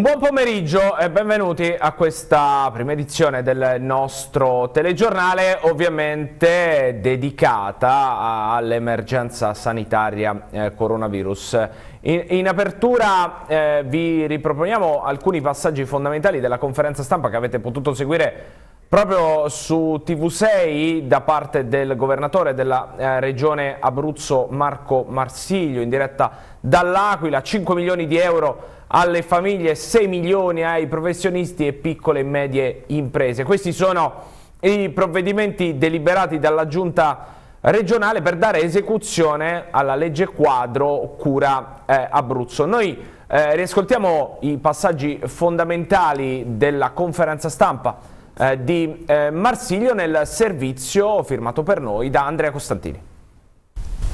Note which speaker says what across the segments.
Speaker 1: Un buon pomeriggio e benvenuti a questa prima edizione del nostro telegiornale, ovviamente dedicata all'emergenza sanitaria eh, coronavirus. In, in apertura eh, vi riproponiamo alcuni passaggi fondamentali della conferenza stampa che avete potuto seguire proprio su TV6 da parte del governatore della eh, regione Abruzzo Marco Marsiglio in diretta dall'Aquila, 5 milioni di euro alle famiglie, 6 milioni ai professionisti e piccole e medie imprese. Questi sono i provvedimenti deliberati dalla Giunta regionale per dare esecuzione alla legge quadro cura eh, Abruzzo. Noi eh, riascoltiamo i passaggi fondamentali della conferenza stampa eh, di eh, Marsiglio nel servizio firmato per noi da Andrea Costantini.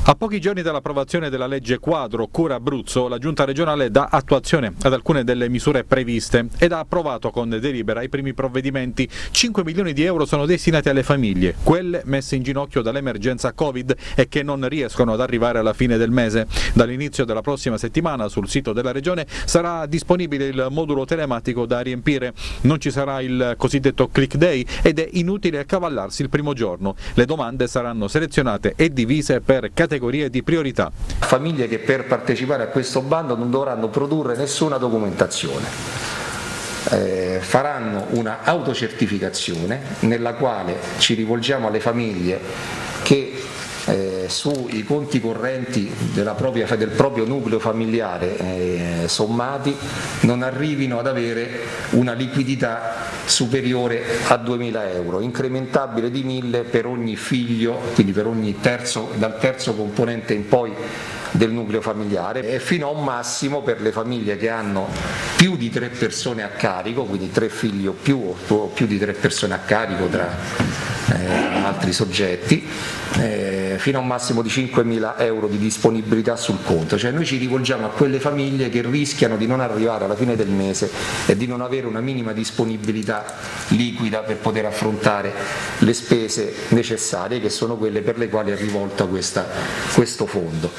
Speaker 2: A pochi giorni dall'approvazione della legge quadro Cura Abruzzo, la Giunta regionale dà attuazione ad alcune delle misure previste ed ha approvato con delibera i primi provvedimenti. 5 milioni di euro sono destinati alle famiglie, quelle messe in ginocchio dall'emergenza Covid e che non riescono ad arrivare alla fine del mese. Dall'inizio della prossima settimana sul sito della Regione sarà disponibile il modulo telematico da riempire. Non ci sarà il cosiddetto click day ed è inutile accavallarsi il primo giorno. Le domande saranno selezionate e divise per categorie categorie di priorità.
Speaker 3: Famiglie che per partecipare a questo bando non dovranno produrre nessuna documentazione. Eh, faranno una autocertificazione nella quale ci rivolgiamo alle famiglie che eh, sui conti correnti propria, del proprio nucleo familiare eh, sommati non arrivino ad avere una liquidità superiore a 2.000 euro, incrementabile di 1.000 per ogni figlio, quindi per ogni terzo, dal terzo componente in poi del nucleo familiare e fino a un massimo per le famiglie che hanno più di tre persone a carico, quindi tre figli o più o più di tre persone a carico tra eh, altri soggetti, eh, fino a un massimo di 5.000 euro di disponibilità sul conto, cioè noi ci rivolgiamo a quelle famiglie che rischiano di non arrivare alla fine del mese e di non avere una minima disponibilità liquida per poter affrontare le spese necessarie che sono quelle per le quali è rivolta questa, questo fondo.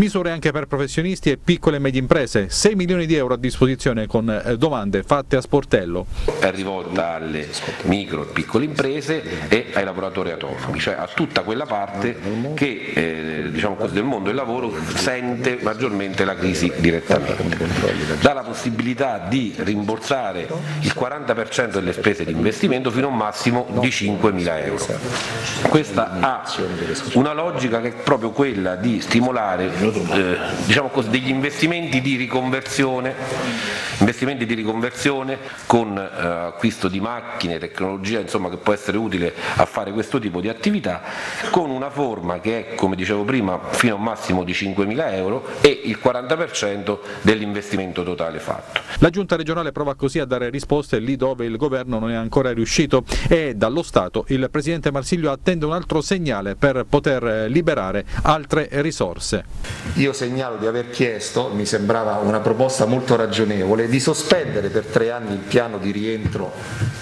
Speaker 2: Misure anche per professionisti e piccole e medie imprese, 6 milioni di euro a disposizione con eh, domande fatte a sportello.
Speaker 4: È rivolta alle micro e piccole imprese e ai lavoratori autonomi, cioè a tutta quella parte che eh, diciamo del mondo del lavoro sente maggiormente la crisi direttamente. Dà la possibilità di rimborsare il 40% delle spese di investimento fino a un massimo di 5 mila euro. Questa ha una logica che è proprio quella di stimolare eh, diciamo così, degli investimenti di riconversione, investimenti di riconversione con eh, acquisto di macchine, tecnologia insomma, che può essere utile a fare questo tipo di attività, con una forma che è, come dicevo prima, fino a un massimo di 5.000 euro e il 40% dell'investimento totale fatto.
Speaker 2: La Giunta regionale prova così a dare risposte lì dove il governo non è ancora riuscito e dallo Stato il Presidente Marsiglio attende un altro segnale per poter liberare altre risorse.
Speaker 3: Io segnalo di aver chiesto, mi sembrava una proposta molto ragionevole, di sospendere per tre anni il piano di rientro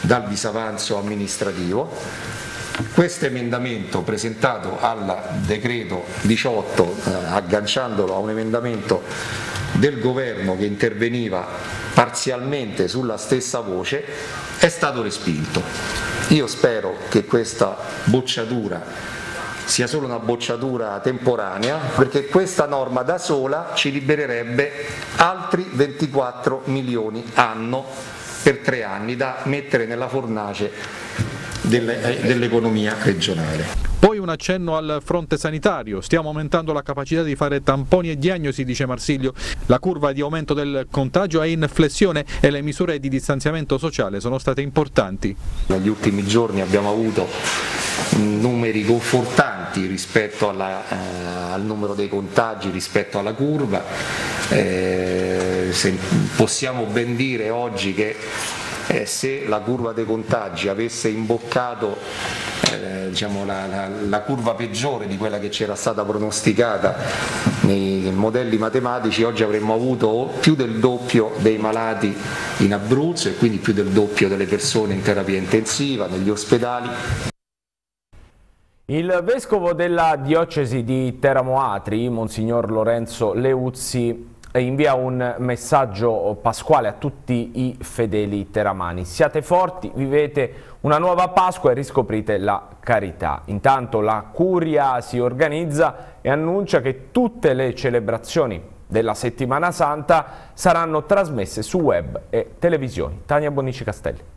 Speaker 3: dal disavanzo amministrativo. Questo emendamento presentato al decreto 18, eh, agganciandolo a un emendamento del governo che interveniva parzialmente sulla stessa voce, è stato respinto. Io spero che questa bocciatura sia solo una bocciatura temporanea, perché questa norma da sola ci libererebbe altri 24 milioni anno per tre anni da mettere nella fornace eh, dell'economia regionale.
Speaker 2: Poi un accenno al fronte sanitario, stiamo aumentando la capacità di fare tamponi e diagnosi, dice Marsiglio. La curva di aumento del contagio è in flessione e le misure di distanziamento sociale sono state importanti.
Speaker 3: Negli ultimi giorni abbiamo avuto numeri confortanti rispetto alla, eh, al numero dei contagi, rispetto alla curva. Eh, possiamo ben dire oggi che eh, se la curva dei contagi avesse imboccato eh, diciamo, la, la, la, curva peggiore di quella che c'era stata pronosticata nei modelli matematici, oggi avremmo avuto più del doppio dei malati in Abruzzo e quindi più del doppio delle persone in terapia intensiva, negli ospedali.
Speaker 1: Il vescovo della diocesi di Teramo Atri, Monsignor Lorenzo Leuzzi, invia un messaggio pasquale a tutti i fedeli teramani. Siate forti, vivete una nuova Pasqua e riscoprite la carità. Intanto la Curia si organizza e annuncia che tutte le celebrazioni della Settimana Santa saranno trasmesse su web e televisioni. Tania Bonici Castelli.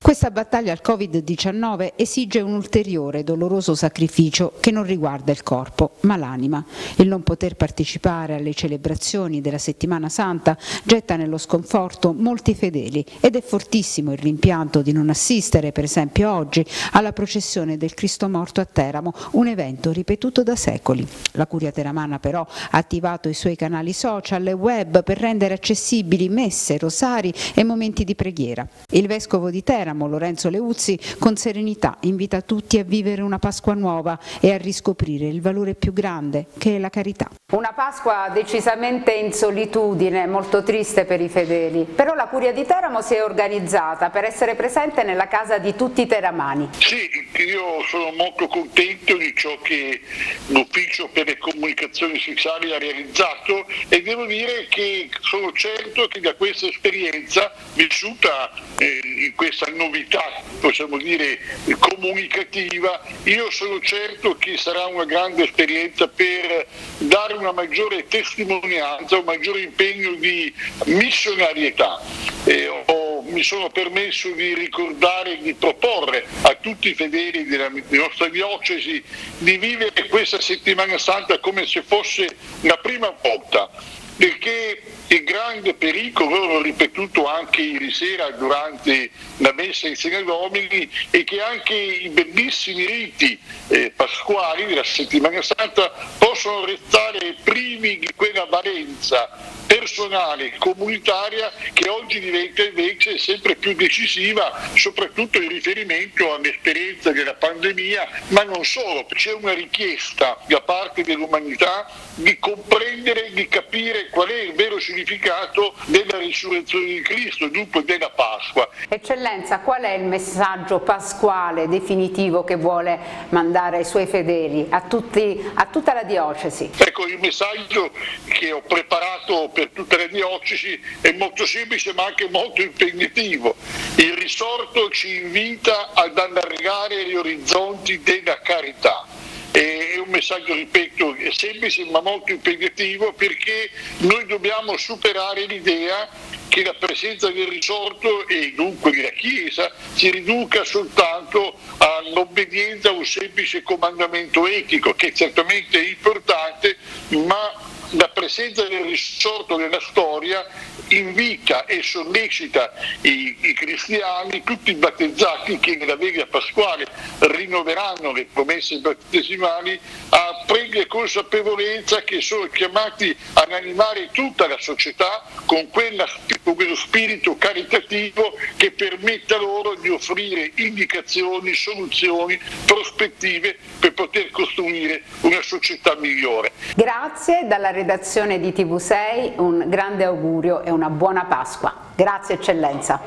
Speaker 5: Questa battaglia al Covid-19 esige un ulteriore doloroso sacrificio che non riguarda il corpo, ma l'anima. Il non poter partecipare alle celebrazioni della Settimana Santa getta nello sconforto molti fedeli ed è fortissimo il rimpianto di non assistere, per esempio oggi, alla processione del Cristo morto a Teramo, un evento ripetuto da secoli. La Curia Teramana però ha attivato i suoi canali social e web per rendere accessibili messe, rosari e momenti di preghiera. Il vescovo di Teramo Teramo, Lorenzo Leuzzi, con serenità invita tutti a vivere una Pasqua nuova e a riscoprire il valore più grande che è la carità.
Speaker 6: Una Pasqua decisamente in solitudine, molto triste per i fedeli, però la Curia di Teramo si è organizzata per essere presente nella casa di tutti i teramani.
Speaker 7: Sì, io sono molto contento di ciò che l'Ufficio per le comunicazioni sociali ha realizzato e devo dire che sono certo che da questa esperienza vissuta eh, in questa novità, possiamo dire, comunicativa, io sono certo che sarà una grande esperienza per dare una maggiore testimonianza, un maggiore impegno di missionarietà. Eh, ho, mi sono permesso di ricordare, di proporre a tutti i fedeli della, della nostra diocesi di vivere questa settimana santa come se fosse la prima volta perché il grande pericolo, l'ho ripetuto anche ieri sera durante la messa in Senadomini, è che anche i bellissimi riti eh, pasquali della settimana santa possono restare privi di quella valenza personale, comunitaria che oggi diventa invece sempre più decisiva, soprattutto in riferimento all'esperienza della pandemia, ma non solo, c'è una richiesta da parte dell'umanità di comprendere, di capire qual è il vero significato della risurrezione di Cristo, dunque della Pasqua.
Speaker 6: Eccellenza, qual è il messaggio pasquale definitivo che vuole mandare ai suoi fedeli, a, tutti, a tutta la diocesi?
Speaker 7: Ecco, il messaggio che ho preparato per tutte le diocesi è molto semplice ma anche molto impegnativo. Il risorto ci invita ad allargare gli orizzonti della carità. È un messaggio, ripeto, semplice ma molto impegnativo perché noi dobbiamo superare l'idea che la presenza del risorto e dunque della Chiesa si riduca soltanto all'obbedienza a un semplice comandamento etico che certamente è importante ma la presenza del risorto nella storia invita e sollecita i, i, cristiani, tutti i battezzati che nella veglia pasquale rinnoveranno le promesse battesimali, a prendere consapevolezza che sono chiamati ad animare tutta la società con, quella, con quello spirito caritativo che permetta loro di offrire indicazioni, soluzioni, prospettive per poter costruire una società migliore.
Speaker 6: Grazie dalla redazione di TV6, un grande augurio e una buona Pasqua. Grazie eccellenza.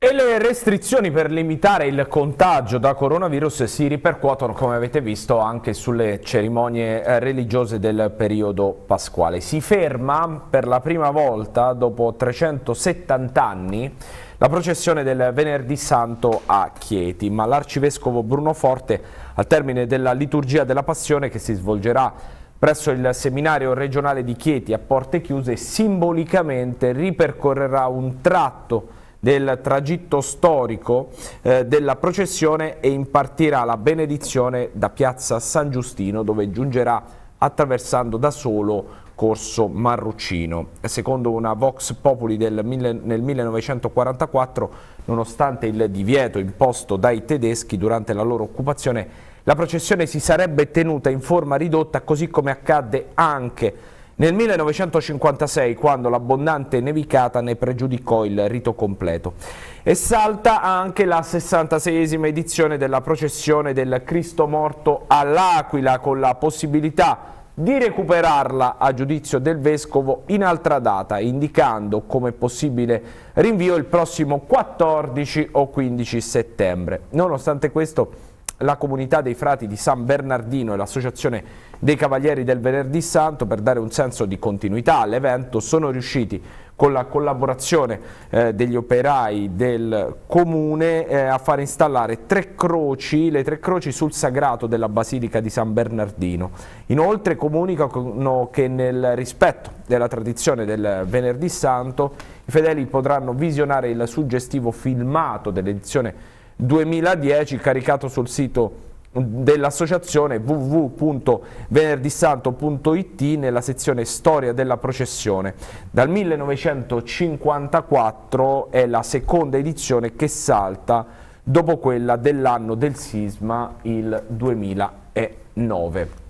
Speaker 1: E le restrizioni per limitare il contagio da coronavirus si ripercuotono, come avete visto, anche sulle cerimonie eh, religiose del periodo pasquale. Si ferma per la prima volta, dopo 370 anni, la processione del Venerdì Santo a Chieti, ma l'arcivescovo Bruno Forte, al termine della liturgia della Passione che si svolgerà presso il seminario regionale di Chieti a porte chiuse, simbolicamente ripercorrerà un tratto del tragitto storico eh, della processione e impartirà la benedizione da piazza San Giustino dove giungerà attraversando da solo Corso Marruccino. Secondo una Vox Populi del, nel 1944, nonostante il divieto imposto dai tedeschi durante la loro occupazione, la processione si sarebbe tenuta in forma ridotta così come accadde anche nel 1956 quando l'abbondante nevicata ne pregiudicò il rito completo. E salta anche la 66esima edizione della processione del Cristo morto all'Aquila con la possibilità di recuperarla a giudizio del Vescovo in altra data, indicando come possibile rinvio il prossimo 14 o 15 settembre. Nonostante questo, la comunità dei frati di San Bernardino e l'associazione dei Cavalieri del Venerdì Santo per dare un senso di continuità all'evento sono riusciti con la collaborazione eh, degli operai del comune eh, a far installare tre croci, le tre croci sul sagrato della Basilica di San Bernardino. Inoltre comunicano che nel rispetto della tradizione del Venerdì Santo i fedeli potranno visionare il suggestivo filmato dell'edizione 2010 caricato sul sito dell'associazione www.venerdissanto.it nella sezione Storia della processione. Dal 1954 è la seconda edizione che salta dopo quella dell'anno del sisma il 2009.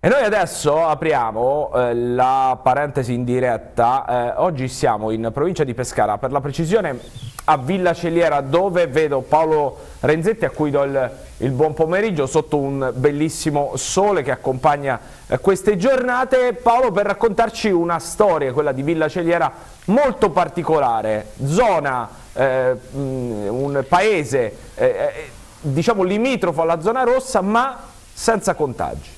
Speaker 1: E noi adesso apriamo eh, la parentesi in diretta, eh, oggi siamo in provincia di Pescara, per la precisione a Villa Celiera dove vedo Paolo Renzetti a cui do il, il buon pomeriggio sotto un bellissimo sole che accompagna eh, queste giornate. Paolo per raccontarci una storia, quella di Villa Celiera, molto particolare, zona, eh, un paese eh, eh, diciamo limitrofo alla zona rossa ma senza contagi.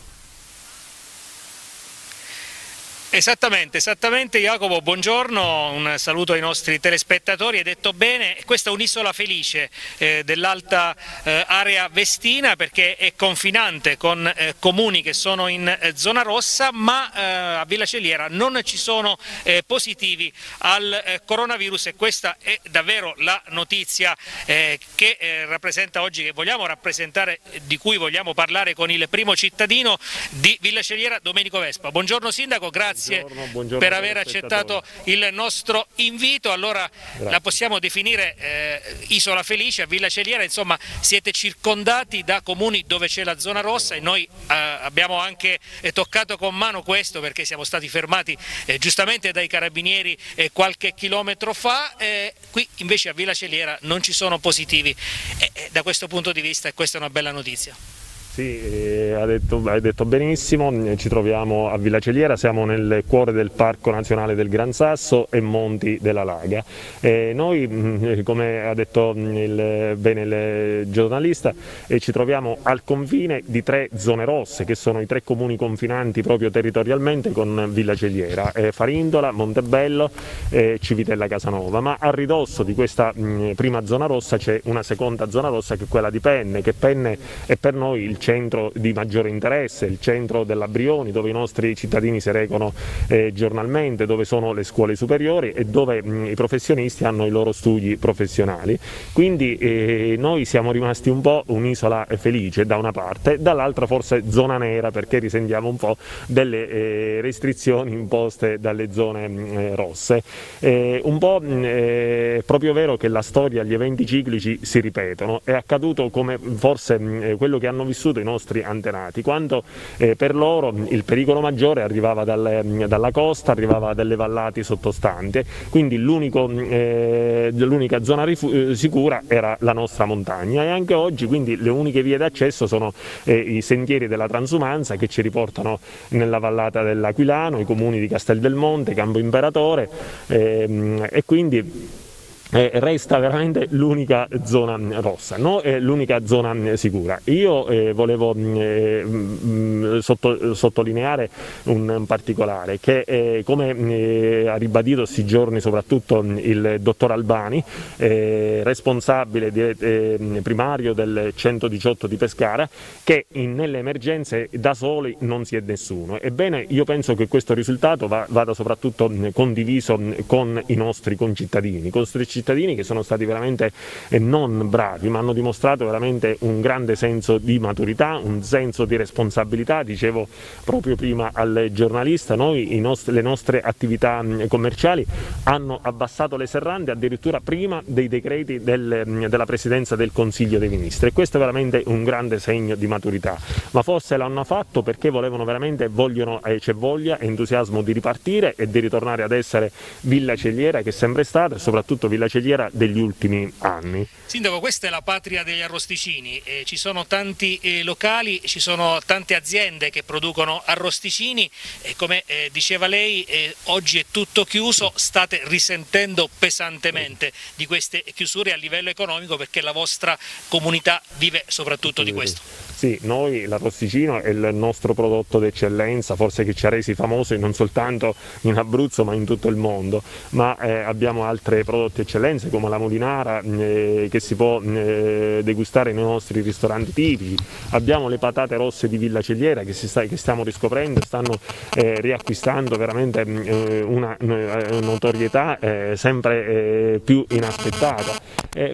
Speaker 8: Esattamente, esattamente. Jacopo, buongiorno, un saluto ai nostri telespettatori, hai detto bene, questa è un'isola felice eh, dell'alta eh, area vestina perché è confinante con eh, comuni che sono in eh, zona rossa ma eh, a Villa Celiera non ci sono eh, positivi al coronavirus e questa è davvero la notizia che rappresenta oggi, che vogliamo rappresentare, di cui vogliamo parlare con il primo cittadino di Villa Celiera, Domenico Vespa. Buongiorno Sindaco, grazie grazie buongiorno, buongiorno per aver accettato il nostro invito. Allora grazie. la possiamo definire eh, isola felice a Villa Celiera, insomma siete circondati da comuni dove c'è la zona rossa e noi eh, abbiamo anche eh, toccato con mano questo perché siamo stati fermati eh, giustamente dai carabinieri eh, qualche chilometro fa, eh, qui invece a Villa Celiera non ci sono positivi e da questo punto di vista questa è una bella notizia.
Speaker 9: Sì, eh, hai, detto, hai, detto, benissimo, ci troviamo a Villa Celiera, siamo nel cuore del Parco Nazionale del Gran Sasso e Monti della Laga. E noi, mm, come ha detto il, bene il giornalista, eh, ci troviamo al confine di tre zone rosse, che sono i tre comuni confinanti proprio territorialmente con Villa Celiera, eh, Farindola, Montebello e Civitella Casanova, ma a ridosso di questa mh, mm, prima zona rossa c'è una seconda zona rossa che è quella di Penne, che Penne è per noi il centro di maggiore interesse, il centro della Brioni dove i nostri cittadini si recano eh, giornalmente, dove sono le scuole superiori e dove mh, i professionisti hanno i loro studi professionali. Quindi eh, noi siamo rimasti un po' un'isola felice da una parte, dall'altra forse zona nera perché risentiamo un po' delle eh, restrizioni imposte dalle zone eh, rosse. Eh, un po' è proprio vero che la storia, gli eventi ciclici si ripetono, è accaduto come forse quello che hanno vissuto vissuto i nostri antenati, quando eh, per loro il pericolo maggiore arrivava dalle, dalla costa, arrivava dalle vallate sottostanti, quindi eh, l'unica zona eh, sicura era la nostra montagna. E anche oggi quindi le uniche vie d'accesso sono eh, i sentieri della transumanza che ci riportano nella vallata dell'Aquilano, i comuni di Castel del Monte, Campo Imperatore ehm, e quindi eh, resta veramente l'unica zona rossa, no? eh, l'unica zona sicura. Io eh, volevo eh, mm, sotto, sottolineare un particolare che eh, come eh, ha ribadito questi giorni soprattutto il dottor Albani, responsabile di, primario del 118 di Pescara, che in, nelle emergenze da soli non si è nessuno. Ebbene io penso che questo risultato va, vada soprattutto condiviso con i nostri concittadini, con cittadini che sono stati veramente eh, non bravi, ma hanno dimostrato veramente un grande senso di maturità, un senso di responsabilità, dicevo proprio prima al giornalista, noi nost le nostre attività commerciali hanno abbassato le serrande addirittura prima dei decreti del, della Presidenza del Consiglio dei Ministri. E questo è veramente un grande segno di maturità, ma forse l'hanno fatto perché volevano veramente, vogliono, eh, c'è voglia e entusiasmo di ripartire e di ritornare ad essere Villa Celiera che è sempre stata e soprattutto Villa Villa Celiera degli ultimi anni.
Speaker 8: Sindaco, questa è la patria degli arrosticini, eh, ci sono tanti eh, locali, ci sono tante aziende che producono arrosticini e come eh, diceva lei eh, oggi è tutto chiuso, state risentendo pesantemente di queste chiusure a livello economico perché la vostra comunità vive soprattutto di questo.
Speaker 9: Sì, noi l'arrosticino è il nostro prodotto d'eccellenza, forse che ci ha resi famosi non soltanto in Abruzzo ma in tutto il mondo, ma eh, abbiamo altri prodotti eccellenze come la molinara eh, che si può eh, degustare nei nostri ristoranti tipici, abbiamo le patate rosse di Villa Cegliera che, sta, che stiamo riscoprendo stanno eh, riacquistando veramente eh, una, una notorietà eh, sempre più inaspettata,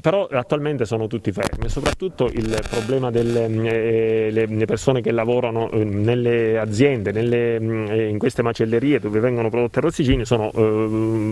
Speaker 9: però attualmente sono tutti fermi, soprattutto il problema del le, le, persone che lavorano eh, nelle aziende, nelle, eh, in queste macellerie dove vengono prodotti arrosticini sono eh,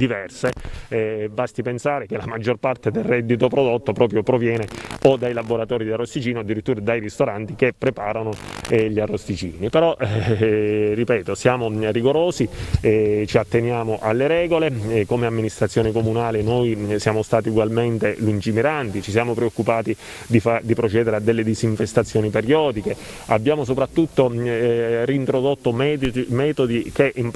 Speaker 9: diverse, eh, basti pensare che la maggior parte del reddito prodotto proprio proviene o dai laboratori di arrosticino o addirittura dai ristoranti che preparano eh, gli arrosticini. Però, eh, ripeto, siamo rigorosi, eh, ci atteniamo alle regole, eh, come amministrazione comunale noi siamo stati ugualmente lungimiranti, ci siamo preoccupati di, di procedere a delle disinfestazioni periodiche, abbiamo soprattutto eh, rintrodotto metodi, metodi che in,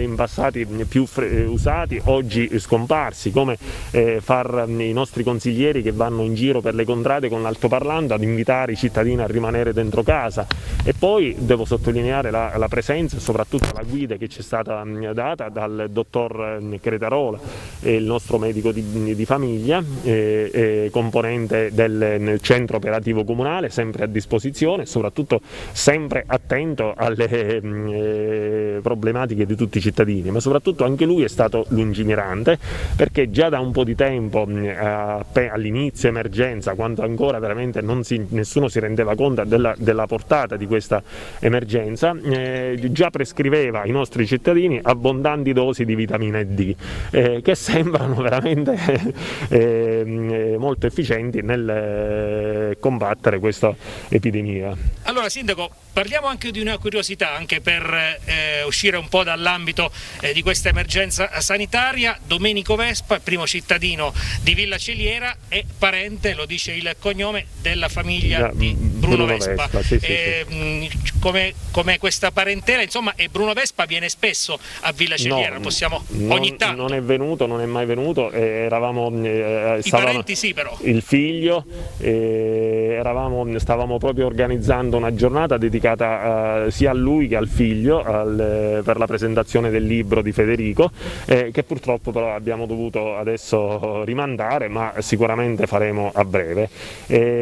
Speaker 9: in passati più usati passati, oggi scomparsi, come eh, far mm, i nostri consiglieri che vanno in giro per le contrade con l'altoparlante ad invitare i cittadini a rimanere dentro casa. E poi devo sottolineare la, la presenza e soprattutto la guida che ci è stata mm, data dal dottor mm, Cretarola, il nostro medico di, di famiglia, eh, eh, componente del centro operativo comunale, sempre a disposizione e soprattutto sempre attento alle eh, problematiche di tutti i cittadini, ma soprattutto anche lui è stato lungimirante perché già da un po' di tempo eh, all'inizio emergenza, quando ancora veramente si, nessuno si rendeva conto della, della, portata di questa emergenza, eh, già prescriveva ai nostri cittadini abbondanti dosi di vitamina D eh, che sembrano veramente eh, molto efficienti nel eh, combattere questa epidemia.
Speaker 8: Allora Sindaco, parliamo anche di una curiosità, anche per eh, uscire un po' dall'ambito di questa emergenza sanitaria. Sanitaria, Domenico Vespa, primo cittadino di Villa Celiera e parente, lo dice il cognome, della famiglia di Bruno, Bruno Vespa. Vespa sì, sì, sì. Come, come, questa parentela, insomma, e Bruno Vespa viene spesso a Villa Celiera, no, possiamo
Speaker 9: non,
Speaker 8: ogni tanto.
Speaker 9: Non è venuto, non è mai venuto, eh, eravamo...
Speaker 8: Eh, I parenti sì però.
Speaker 9: Il figlio, eh, eravamo, stavamo proprio organizzando una giornata dedicata eh, sia a lui che al figlio al, per la presentazione del libro di Federico eh, che purtroppo però abbiamo dovuto adesso rimandare ma sicuramente faremo a breve.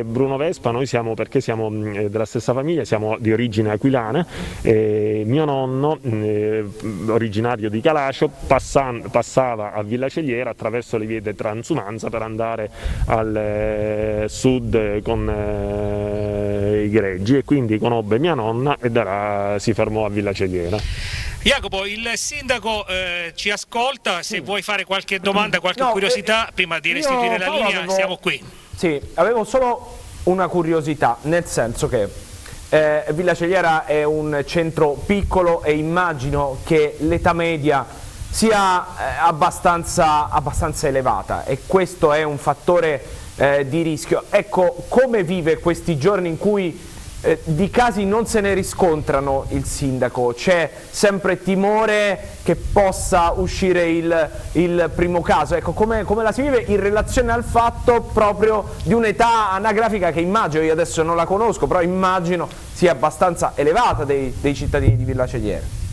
Speaker 9: Bruno Vespa, noi siamo perché siamo della stessa famiglia, siamo di origine aquilana, mio nonno eh, originario di Calacio passan, passava a Villa Cegliera attraverso le vie di transumanza per andare al eh, sud con eh, i greggi e quindi conobbe mia nonna e da là si fermò a Villa Cegliera.
Speaker 8: Jacopo, il sindaco eh, ci ascolta, se sì. vuoi fare qualche domanda, qualche no, curiosità, eh, prima di restituire la linea, avevo, siamo qui.
Speaker 1: Sì, avevo solo una curiosità, nel senso che eh, Villa Cegliera è un centro piccolo e immagino che l'età media sia eh, abbastanza, abbastanza, elevata e questo è un fattore eh, di rischio. Ecco, come vive questi giorni in cui eh, di casi non se ne riscontrano il sindaco, c'è sempre timore che possa uscire il, il primo caso, ecco come, come, la si vive in relazione al fatto proprio di un'età anagrafica che immagino, io adesso non la conosco, però immagino sia abbastanza elevata dei, dei cittadini di Villa Celiere.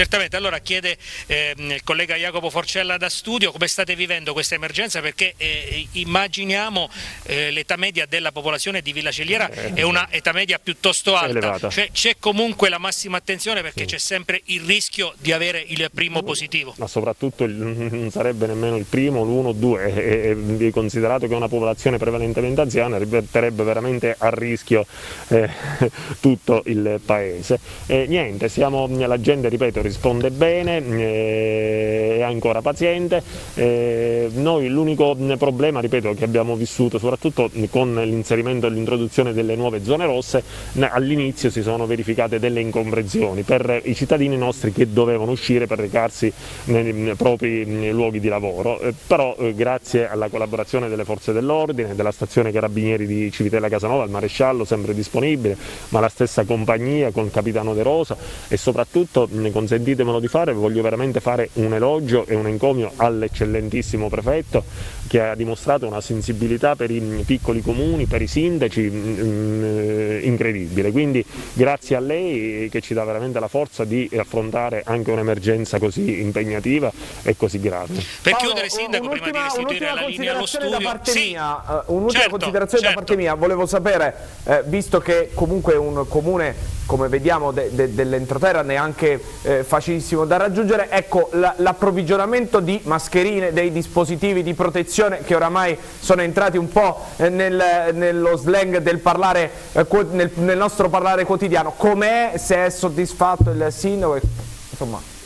Speaker 8: Certamente, allora chiede eh, il collega Jacopo Forcella da studio come state vivendo questa emergenza? Perché eh, immaginiamo eh, l'età media della popolazione di Villa Celiera eh, è una età media piuttosto alta, cioè, c'è comunque la massima attenzione perché c'è sempre il rischio di avere il primo positivo.
Speaker 9: Ma soprattutto non sarebbe nemmeno il primo, l'uno, due, e, e, considerato che è una popolazione prevalentemente anziana riverterebbe veramente a rischio eh, tutto il paese. E niente, siamo, la gente, ripeto, risponde bene, eh, è ancora paziente. Eh, noi l'unico problema, ripeto, che abbiamo vissuto soprattutto con l'inserimento e l'introduzione delle nuove zone rosse, all'inizio si sono verificate delle incomprensioni per i cittadini nostri che dovevano uscire per recarsi nei propri luoghi di lavoro, eh, però grazie alla collaborazione delle forze dell'ordine, della stazione Carabinieri di Civitella Casanova, il maresciallo sempre disponibile, ma la stessa compagnia con il capitano De Rosa e soprattutto, consentitemelo di fare, voglio veramente fare un elogio e un encomio all'eccellentissimo prefetto che ha dimostrato una sensibilità per i piccoli comuni, per i sindaci incredibile. Quindi grazie a lei che ci dà veramente la forza di affrontare anche un'emergenza così impegnativa e così grave.
Speaker 1: Per Paolo, chiudere Sindaco, prima di restituire la linea allo studio, da parte sì. mia, uh, un'ultima certo, considerazione certo. da parte mia, volevo sapere, eh, visto che comunque un comune come vediamo de, de, dell'entroterra neanche eh, facilissimo da raggiungere, ecco l'approvvigionamento di mascherine, dei dispositivi di protezione che oramai sono entrati un po' eh, nel, nello slang del parlare, eh, nel, nel, nostro parlare quotidiano, com'è, se è soddisfatto il sindaco, insomma...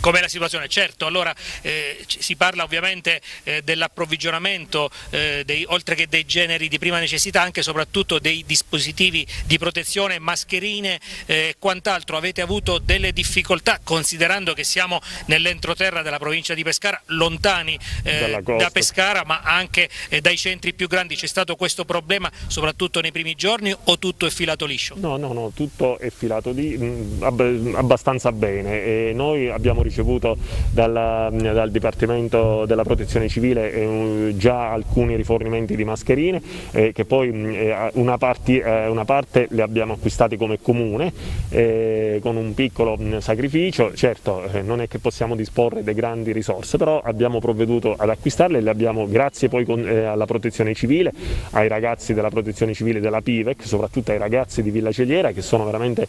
Speaker 8: Com'è la situazione? Certo, allora eh, si parla ovviamente eh, dell'approvvigionamento, eh, oltre che dei generi di prima necessità, anche e soprattutto dei dispositivi di protezione, mascherine e eh, quant'altro. Avete avuto delle difficoltà, considerando che siamo nell'entroterra della provincia di Pescara, lontani eh, da Pescara, ma anche eh, dai centri più grandi. C'è stato questo problema soprattutto nei primi giorni o tutto è filato liscio?
Speaker 9: No, no, no, tutto è filato di, mh, mm, abbastanza bene. E noi abbiamo ricevuto dal, dal Dipartimento della Protezione Civile eh, già alcuni rifornimenti di mascherine eh, che poi eh, una, parti, eh, una, parte le abbiamo acquistate come comune eh, con un piccolo sacrificio, certo non è che possiamo disporre di grandi risorse però abbiamo provveduto ad acquistarle e le abbiamo grazie poi con, alla Protezione Civile, ai ragazzi della Protezione Civile della PIVEC, soprattutto ai ragazzi di Villa Celiera che sono veramente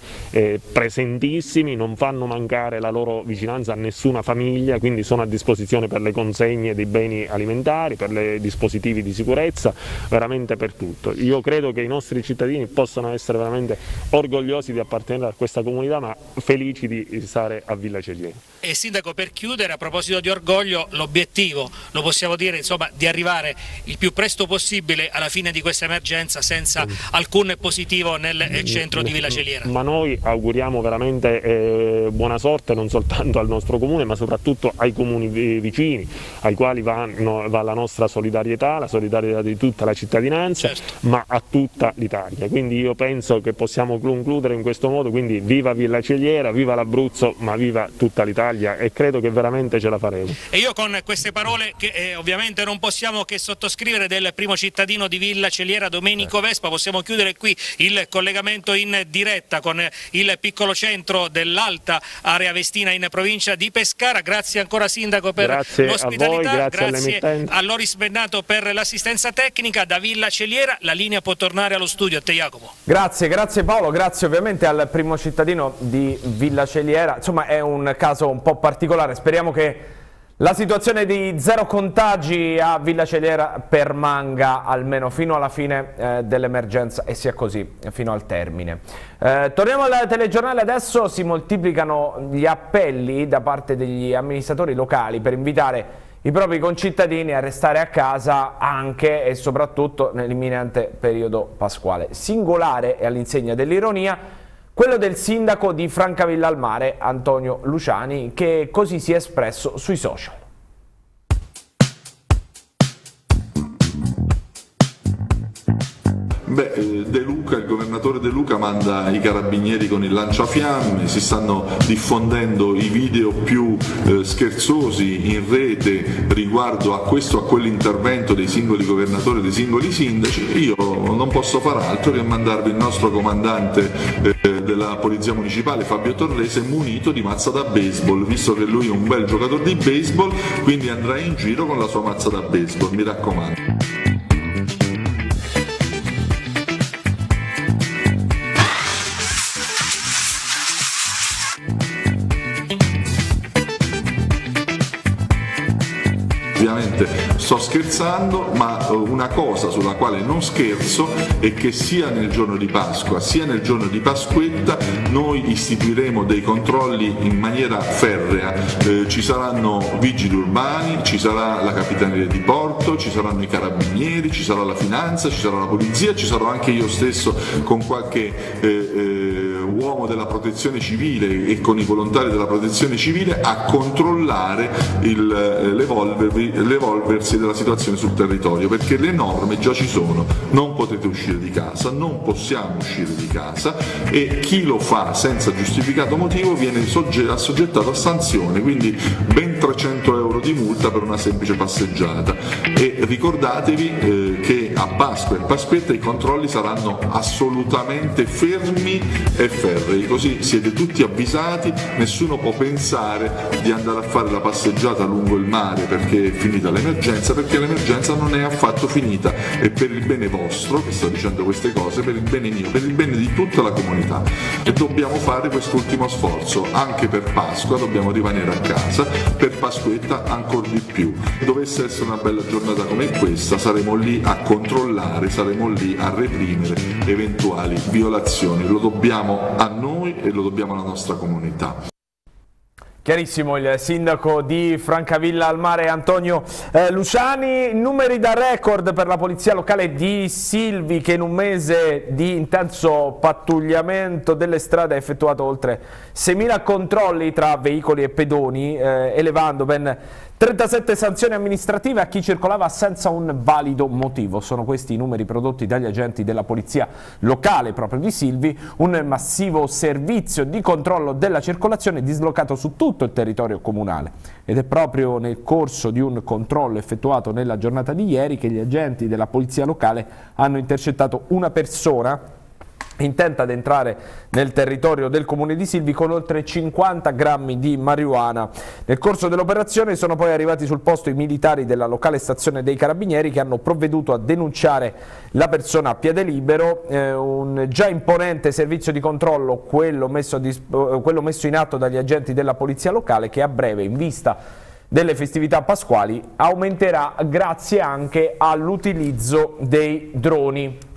Speaker 9: presentissimi, non fanno mancare la loro vicinanza a nessuna famiglia, quindi sono a disposizione per le consegne dei beni alimentari, per i dispositivi di sicurezza, veramente per tutto. Io credo che i nostri cittadini possano essere veramente orgogliosi di appartenere a questa comunità, ma felici di stare a Villa Celiena.
Speaker 8: E Sindaco, per chiudere, a proposito di orgoglio, l'obiettivo, lo possiamo dire, insomma, di arrivare il più presto possibile alla fine di questa emergenza senza alcun positivo nel centro di Villa Celiera.
Speaker 9: Ma noi auguriamo veramente eh, buona sorte non soltanto al nostro comune, ma soprattutto ai comuni vicini, ai quali vanno, va la nostra solidarietà, la solidarietà di tutta la cittadinanza, certo. ma a tutta l'Italia. Quindi io penso che possiamo concludere in questo modo, quindi viva Villa Celiera, viva l'Abruzzo, ma viva tutta l'Italia Italia e credo che veramente ce la faremo.
Speaker 8: E io con queste parole che eh, ovviamente non possiamo che sottoscrivere del primo cittadino di Villa Celiera Domenico eh. Vespa, possiamo chiudere qui il collegamento in diretta con il piccolo centro dell'alta area vestina in provincia di Pescara. Grazie ancora Sindaco per l'ospitalità,
Speaker 9: grazie,
Speaker 8: grazie a Loris Bennato per l'assistenza tecnica. Da Villa Celiera la linea può tornare allo studio. A te Jacopo.
Speaker 1: Grazie, grazie Paolo, grazie ovviamente al primo cittadino di Villa Celiera. Insomma è un caso un po' particolare, speriamo che la situazione di zero contagi a Villa Celiera permanga almeno fino alla fine eh, dell'emergenza e sia così fino al termine. Eh, torniamo al telegiornale, adesso si moltiplicano gli appelli da parte degli amministratori locali per invitare i propri concittadini a restare a casa anche e soprattutto nell'imminente periodo pasquale. Singolare e all'insegna dell'ironia quello del sindaco di Francavilla al Mare, Antonio Luciani, che così si è espresso sui social.
Speaker 10: Beh, eh, De Luca, il governatore De Luca manda i carabinieri con il lanciafiamme, si stanno diffondendo i video più eh, scherzosi in rete riguardo a questo o a quell'intervento dei singoli governatori e dei singoli sindaci. Io non posso far altro che mandarvi il nostro comandante eh, della Polizia Municipale Fabio Torrese munito di mazza da baseball, visto che lui è un bel giocatore di baseball, quindi andrà in giro con la sua mazza da baseball, mi raccomando. Sto scherzando, ma eh, una cosa sulla quale non scherzo è che sia nel giorno di Pasqua sia nel giorno di Pasquetta noi istituiremo dei controlli in maniera ferrea, eh, ci saranno vigili urbani, ci sarà la capitaneria di porto, ci saranno i carabinieri, ci sarà la finanza, ci sarà la polizia, ci sarò anche io stesso con qualche eh, eh, uomo della protezione civile e con i volontari della protezione civile a controllare il, eh, l'evolversi della situazione sul territorio perché le norme già ci sono, non potete uscire di casa, non possiamo uscire di casa e chi lo fa senza giustificato motivo viene assoggettato a sanzione, quindi ben 300 euro di multa per una semplice passeggiata. E ricordatevi eh, che a Pasqua e Pasquetta i controlli saranno assolutamente fermi e ferrei, così siete tutti avvisati, nessuno può pensare di andare a fare la passeggiata lungo il mare perché è finita l'emergenza, perché l'emergenza non è affatto finita. E per il bene vostro, che sto dicendo queste cose, per il bene mio, per il bene di tutta la comunità. E dobbiamo fare quest'ultimo sforzo, anche per Pasqua dobbiamo rimanere a casa, per Pasquetta ancora di più. Dovesse essere una bella giornata come questa, saremo lì a controllare, saremo lì a reprimere eventuali violazioni, lo dobbiamo a noi e lo dobbiamo alla nostra comunità.
Speaker 1: Chiarissimo il sindaco di Francavilla al Mare Antonio eh, Luciani, numeri da record per la polizia locale di Silvi che in un mese di intenso pattugliamento delle strade ha effettuato oltre 6.000 controlli tra veicoli e pedoni eh, elevando ben 37 sanzioni amministrative a chi circolava senza un valido motivo. Sono questi i numeri prodotti dagli agenti della polizia locale proprio di Silvi, un massivo servizio di controllo della circolazione dislocato su tutto il territorio comunale. Ed è proprio nel corso di un controllo effettuato nella giornata di ieri che gli agenti della polizia locale hanno intercettato una persona intenta ad entrare nel territorio del comune di Silvi con oltre 50 grammi di marijuana. Nel corso dell'operazione sono poi arrivati sul posto i militari della locale stazione dei carabinieri che hanno provveduto a denunciare la persona a piede libero, eh, un già imponente servizio di controllo, quello messo, quello messo in atto dagli agenti della polizia locale che a breve in vista delle festività pasquali aumenterà grazie anche all'utilizzo dei droni.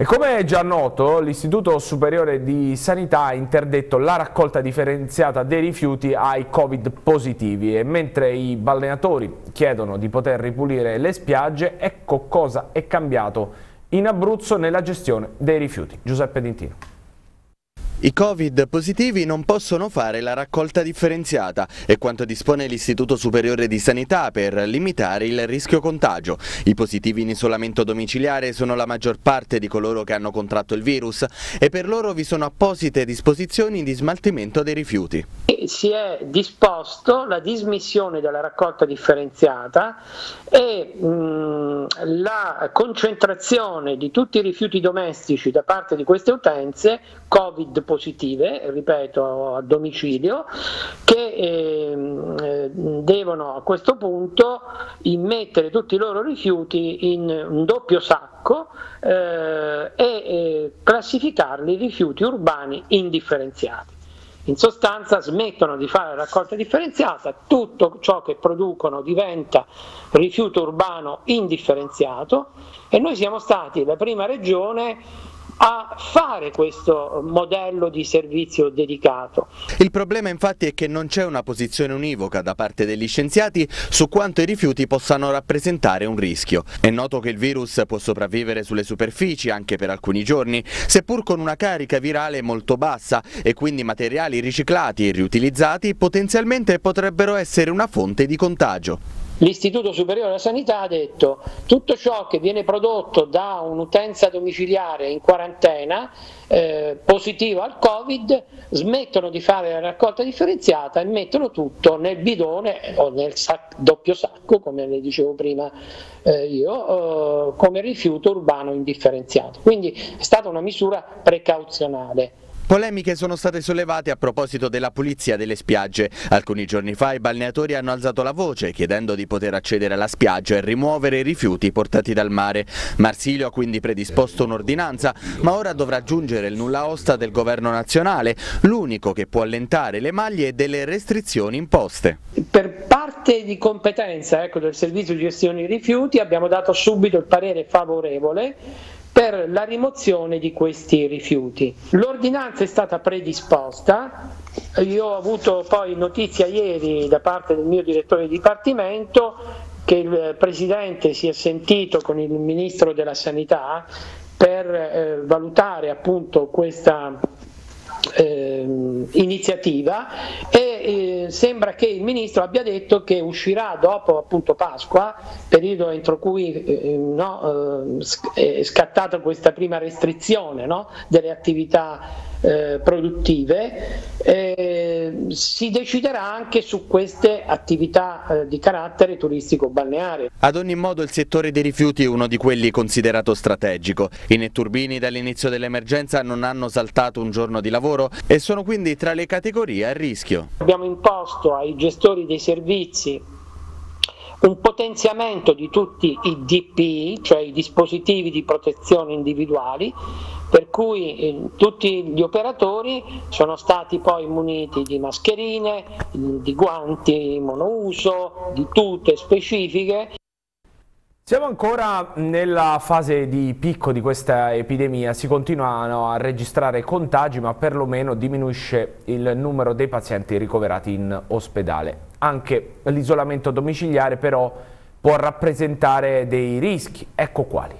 Speaker 1: E come è già noto, l'Istituto Superiore di Sanità ha interdetto la raccolta differenziata dei rifiuti ai Covid positivi e mentre i balneatori chiedono di poter ripulire le spiagge, ecco cosa è cambiato in Abruzzo nella gestione dei rifiuti. Giuseppe Dintino.
Speaker 11: I Covid positivi non possono fare la raccolta differenziata, è quanto dispone l'Istituto Superiore di Sanità per limitare il rischio contagio. I positivi in isolamento domiciliare sono la maggior parte di coloro che hanno contratto il virus e per loro vi sono apposite disposizioni di smaltimento dei rifiuti.
Speaker 12: Si è disposto la dismissione della raccolta differenziata e mh, la concentrazione di tutti i rifiuti domestici da parte di queste utenze Covid positive, ripeto, a domicilio, che eh, devono a questo punto immettere tutti i loro rifiuti in un doppio sacco eh, e eh, classificarli rifiuti urbani indifferenziati. In sostanza smettono di fare raccolta differenziata, tutto ciò che producono diventa rifiuto urbano indifferenziato e noi siamo stati la prima regione a fare questo modello di servizio dedicato.
Speaker 11: Il problema infatti è che non c'è una posizione univoca da parte degli scienziati su quanto i rifiuti possano rappresentare un rischio. È noto che il virus può sopravvivere sulle superfici anche per alcuni giorni, seppur con una carica virale molto bassa e quindi materiali riciclati e riutilizzati potenzialmente potrebbero essere una fonte di contagio.
Speaker 12: L'Istituto Superiore della Sanità ha detto tutto ciò che viene prodotto da un'utenza domiciliare in quarantena eh, positiva al Covid smettono di fare la raccolta differenziata e mettono tutto nel bidone o nel sac- doppio sacco, come le dicevo prima eh, io, eh, come rifiuto urbano indifferenziato. Quindi è stata una misura precauzionale.
Speaker 11: Polemiche sono state sollevate a proposito della pulizia delle spiagge. Alcuni giorni fa i balneatori hanno alzato la voce chiedendo di poter accedere alla spiaggia e rimuovere i rifiuti portati dal mare. Marsilio ha quindi predisposto un'ordinanza, ma ora dovrà giungere il nulla osta del governo nazionale, l'unico che può allentare le maglie delle restrizioni imposte.
Speaker 12: Per parte di competenza ecco, del servizio di gestione dei rifiuti abbiamo dato subito il parere favorevole per la rimozione di questi rifiuti. L'ordinanza è stata predisposta, io ho avuto poi notizia ieri da parte del mio direttore di dipartimento che il Presidente si è sentito con il Ministro della Sanità per eh, valutare appunto questa eh, iniziativa e eh, sembra che il ministro abbia detto che uscirà dopo appunto Pasqua, periodo entro cui eh, no, eh, è scattata questa prima restrizione no, delle attività eh, produttive, eh, si deciderà anche su queste attività eh, di carattere turistico-balneare.
Speaker 11: Ad ogni modo il settore dei rifiuti è uno di quelli considerato strategico. I netturbini dall'inizio dell'emergenza non hanno saltato un giorno di lavoro e sono quindi tra le categorie a rischio.
Speaker 12: Abbiamo imposto ai gestori dei servizi un potenziamento di tutti i DPI, cioè i dispositivi di protezione individuali, per cui eh, tutti gli operatori sono stati poi muniti di mascherine, di guanti monouso, di tute specifiche
Speaker 1: siamo ancora nella fase di picco di questa epidemia, si continuano a registrare contagi ma perlomeno diminuisce il numero dei pazienti ricoverati in ospedale. Anche l'isolamento domiciliare però può rappresentare dei rischi, ecco quali.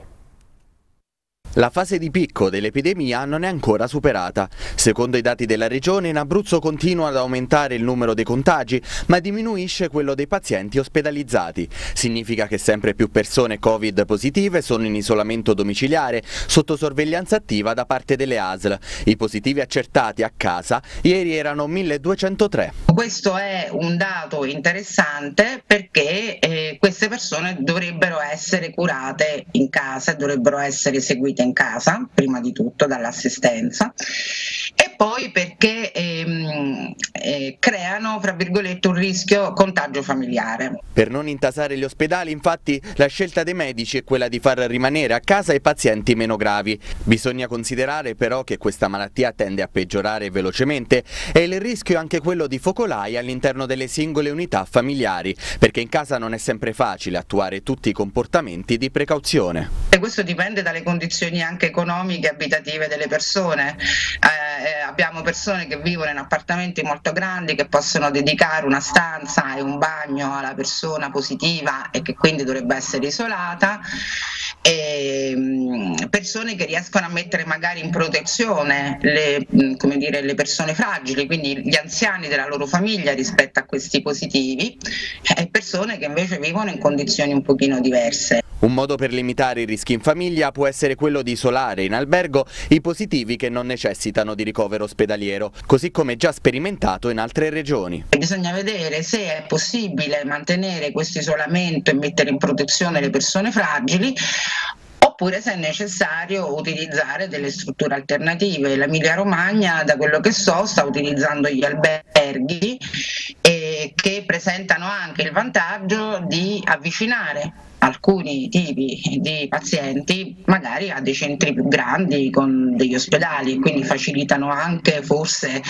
Speaker 11: La fase di picco dell'epidemia non è ancora superata. Secondo i dati della regione, in Abruzzo continua ad aumentare il numero dei contagi, ma diminuisce quello dei pazienti ospedalizzati. Significa che sempre più persone Covid positive sono in isolamento domiciliare, sotto sorveglianza attiva da parte delle ASL. I positivi accertati a casa ieri erano 1203.
Speaker 13: Questo è un dato interessante perché eh, queste persone dovrebbero essere curate in casa, dovrebbero essere seguite in casa, prima di tutto dall'assistenza, e poi perché ehm, eh, creano, fra virgolette, un rischio contagio familiare.
Speaker 11: Per non intasare gli ospedali, infatti, la scelta dei medici è quella di far rimanere a casa i pazienti meno gravi. Bisogna considerare però che questa malattia tende a peggiorare velocemente e il rischio è anche quello di focolai all'interno delle singole unità familiari, perché in casa non è sempre facile attuare tutti i comportamenti di precauzione.
Speaker 13: E questo dipende dalle condizioni anche economiche e abitative delle persone. Eh, eh, abbiamo persone che vivono in appartamenti molto grandi che possono dedicare una stanza e un bagno alla persona positiva e che quindi dovrebbe essere isolata e mm, persone che riescono a mettere magari in protezione le, mm, dire, le persone fragili, quindi gli anziani della loro famiglia rispetto a questi positivi e persone che invece vivono in condizioni un pochino diverse.
Speaker 11: Un modo per limitare i rischi in famiglia può essere quello di isolare in albergo i positivi che non necessitano di ricovero ospedaliero, così come già sperimentato in altre regioni.
Speaker 13: Bisogna vedere se è possibile mantenere questo isolamento e mettere in protezione le persone fragili oppure se è necessario utilizzare delle strutture alternative. L'Emilia Romagna, da quello che so, sta utilizzando gli alberghi eh, che presentano anche il vantaggio di avvicinare alcuni tipi di pazienti magari a dei centri più grandi con degli ospedali, quindi facilitano anche forse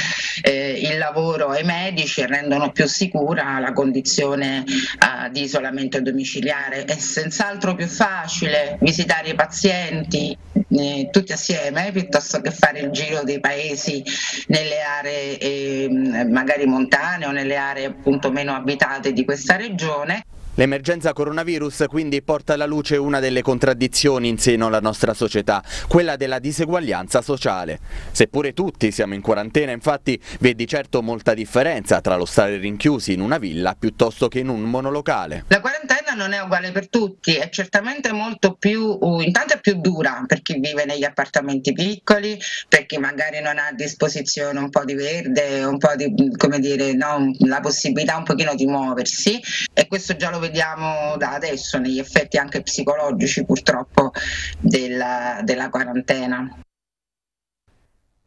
Speaker 13: eh, il lavoro ai medici e rendono più sicura la condizione eh, di isolamento domiciliare. È senz'altro più facile visitare i pazienti eh, tutti assieme piuttosto che fare il giro dei paesi nelle aree eh, magari montane o nelle aree appunto meno abitate di questa regione.
Speaker 11: L'emergenza coronavirus quindi porta alla luce una delle contraddizioni in seno alla nostra società, quella della diseguaglianza sociale. Seppure tutti siamo in quarantena, infatti, vedi certo molta differenza tra lo stare rinchiusi in una villa piuttosto che in un monolocale.
Speaker 13: La quarantena non è uguale per tutti, è certamente molto più, intanto è più dura per chi vive negli appartamenti piccoli, per chi magari non ha a disposizione un po' di verde, un po' di, come dire, no, la possibilità un pochino di muoversi e questo già lo vediamo da adesso negli effetti anche psicologici purtroppo della, della quarantena.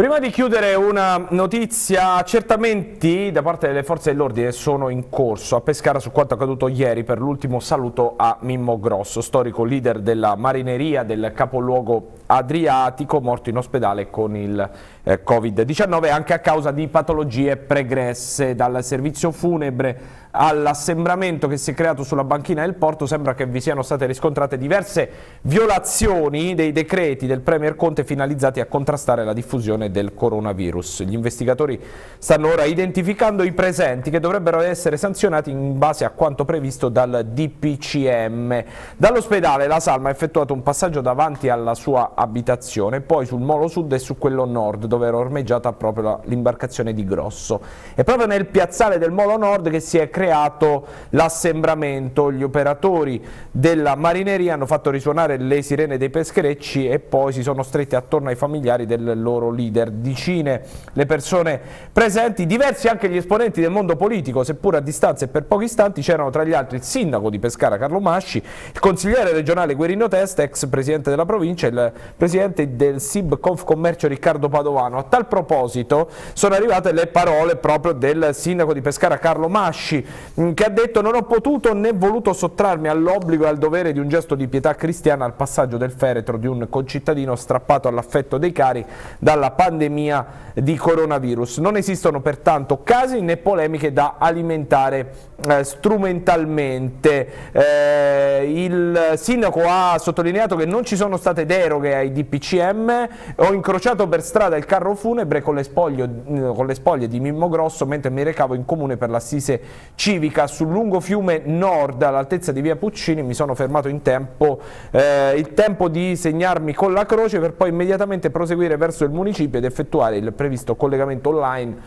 Speaker 1: Prima di chiudere una notizia, accertamenti da parte delle forze dell'ordine sono in corso a Pescara su quanto accaduto ieri per l'ultimo saluto a Mimmo Grosso, storico leader della marineria del capoluogo adriatico, morto in ospedale con il eh, Covid-19 anche a causa di patologie pregresse dal servizio funebre all'assembramento che si è creato sulla banchina del porto sembra che vi siano state riscontrate diverse violazioni dei decreti del Premier Conte finalizzati a contrastare la diffusione del coronavirus. Gli investigatori stanno ora identificando i presenti che dovrebbero essere sanzionati in base a quanto previsto dal DPCM. Dall'ospedale la Salma ha effettuato un passaggio davanti alla sua abitazione, poi sul molo sud e su quello nord dove era ormeggiata proprio l'imbarcazione di Grosso. È proprio nel piazzale del molo nord che si è creato l'assembramento, gli operatori della marineria hanno fatto risuonare le sirene dei pescherecci e poi si sono stretti attorno ai familiari del loro leader. Decine le persone presenti, diversi anche gli esponenti del mondo politico, seppur a distanza e per pochi istanti c'erano tra gli altri il sindaco di Pescara Carlo Masci, il consigliere regionale Guerino Testa, ex presidente della provincia e il presidente del SIB Confcommercio Riccardo Padovano. A tal proposito sono arrivate le parole proprio del sindaco di Pescara Carlo Masci Mm, che ha detto non ho potuto né voluto sottrarmi all'obbligo e al dovere di un gesto di pietà cristiana al passaggio del feretro di un concittadino strappato all'affetto dei cari dalla pandemia di coronavirus. Non esistono pertanto casi né polemiche da alimentare eh, strumentalmente. Eh, il sindaco ha sottolineato che non ci sono state deroghe ai DPCM, ho incrociato per strada il carro funebre con le, spoglio, con le spoglie di Mimmo Grosso mentre mi recavo in comune per l'assise civica sul lungo fiume nord all'altezza di via Puccini, mi sono fermato in tempo, eh, il tempo di segnarmi con la croce per poi immediatamente proseguire verso il municipio ed effettuare il previsto collegamento online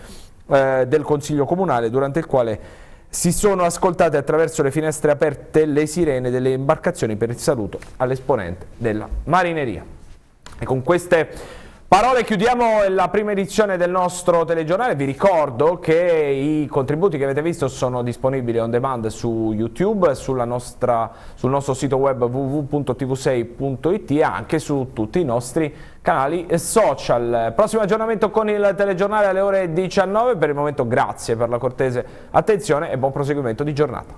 Speaker 1: eh, del Consiglio Comunale durante il quale si sono ascoltate attraverso le finestre aperte le sirene delle imbarcazioni per il saluto all'esponente della marineria. E con queste Parole, chiudiamo la prima edizione del nostro telegiornale, vi ricordo che i contributi che avete visto sono disponibili on demand su YouTube, nostra, sul nostro sito web www.tv6.it e anche su tutti i nostri canali social. Prossimo aggiornamento con il telegiornale alle ore 19, per il momento grazie per la cortese attenzione e buon proseguimento di giornata.